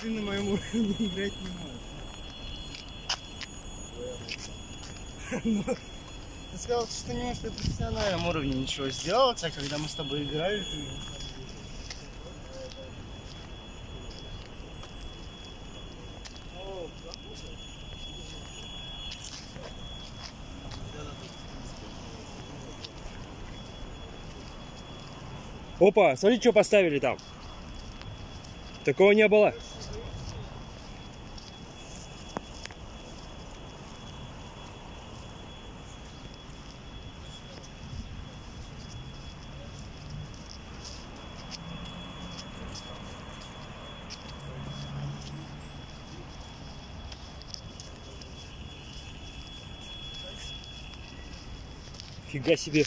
ты на моем уровне играть не можешь. Ну, Ты сказал, что не можешь на профессиональном уровне ничего сделать, а когда мы с тобой играли, ты... Опа, смотри, что поставили там. Такого не было. Фига себе.